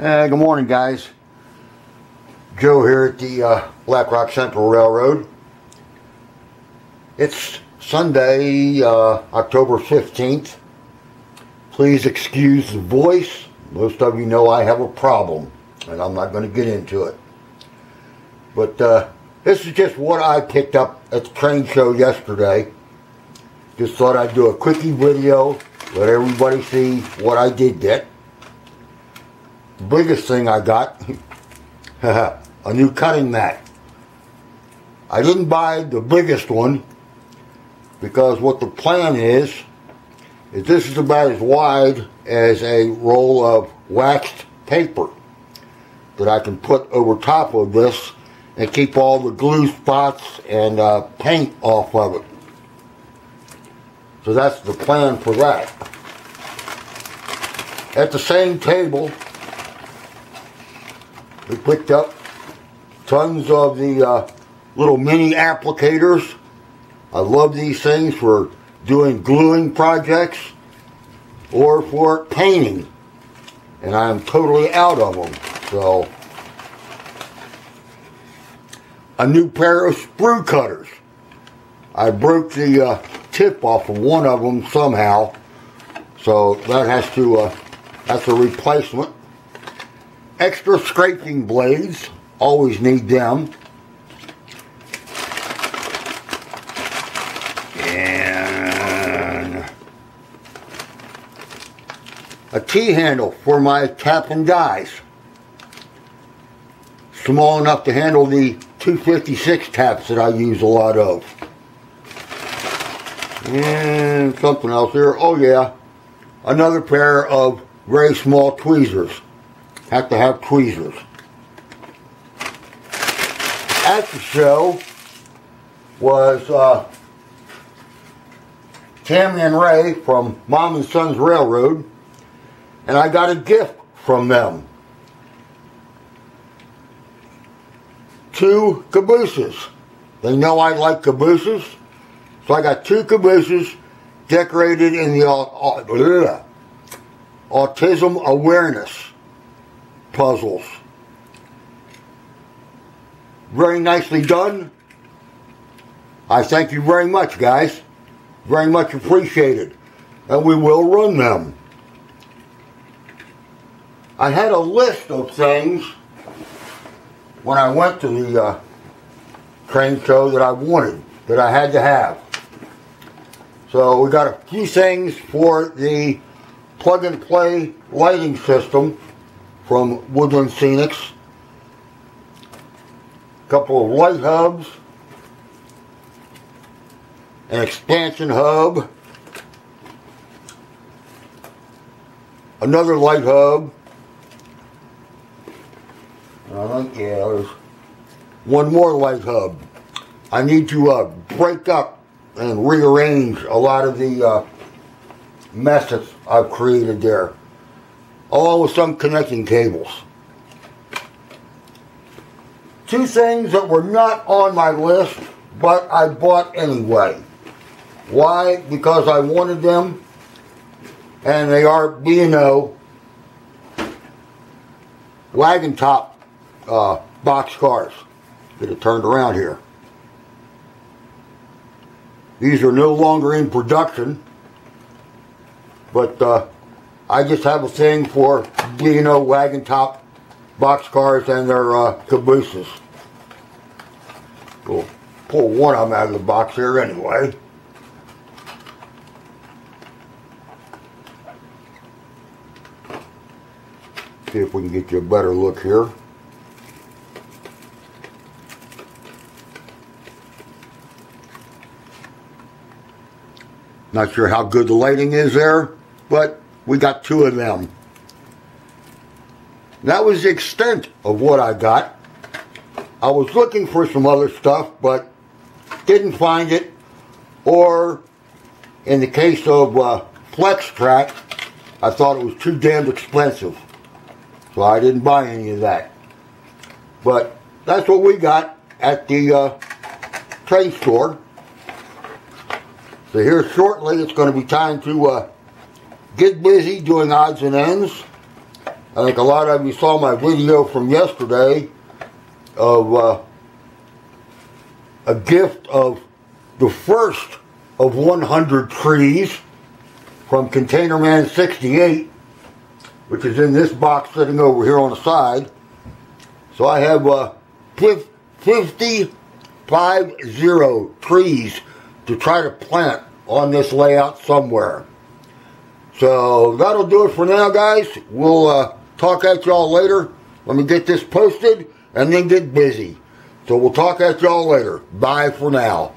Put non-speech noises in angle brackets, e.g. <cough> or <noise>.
Uh, good morning, guys. Joe here at the uh, Black Rock Central Railroad. It's Sunday, uh, October 15th. Please excuse the voice. Most of you know I have a problem, and I'm not going to get into it. But uh, this is just what I picked up at the train show yesterday. Just thought I'd do a quickie video, let everybody see what I did get. Biggest thing I got, <laughs> a new cutting mat. I didn't buy the biggest one because what the plan is, is this is about as wide as a roll of waxed paper that I can put over top of this and keep all the glue spots and uh, paint off of it. So that's the plan for that. At the same table, we picked up tons of the uh, little mini applicators. I love these things for doing gluing projects or for painting. And I'm totally out of them. So, a new pair of sprue cutters. I broke the uh, tip off of one of them somehow. So that has to, uh, that's a replacement. Extra scraping blades, always need them. And a T-handle for my tap and dies. Small enough to handle the 256 taps that I use a lot of. And something else here. Oh yeah, another pair of very small tweezers. Have to have tweezers. At the show was uh, Tammy and Ray from Mom and Sons Railroad, and I got a gift from them. Two cabooses. They know I like cabooses, so I got two cabooses decorated in the uh, autism awareness puzzles. Very nicely done. I thank you very much, guys. Very much appreciated. And we will run them. I had a list of things when I went to the uh, train show that I wanted, that I had to have. So we got a few things for the plug and play lighting system from Woodland Scenics. A couple of light hubs. An expansion hub. Another light hub. I think, yeah, there's one more light hub. I need to uh, break up and rearrange a lot of the uh, messes I've created there, along with some connecting cables. Two things that were not on my list, but I bought anyway. Why? Because I wanted them, and they are B&O wagon top uh, box cars. Get it turned around here. These are no longer in production, but uh, I just have a thing for B&O wagon top box cars and their uh, cabooses. We'll pull one of them out of the box here anyway. See if we can get you a better look here. Not sure how good the lighting is there, but we got two of them. That was the extent of what I got. I was looking for some other stuff, but didn't find it. Or, in the case of uh, Flex-Trak, I thought it was too damned expensive. So I didn't buy any of that. But that's what we got at the uh, store. So here shortly, it's going to be time to uh, get busy doing odds and ends. I think a lot of you saw my video from yesterday of uh, a gift of the first of 100 trees from Container Man 68, which is in this box sitting over here on the side. So I have uh, 50, 50 trees to try to plant on this layout somewhere. So that'll do it for now, guys. We'll uh, talk at y'all later. Let me get this posted and then get busy. So we'll talk at y'all later. Bye for now.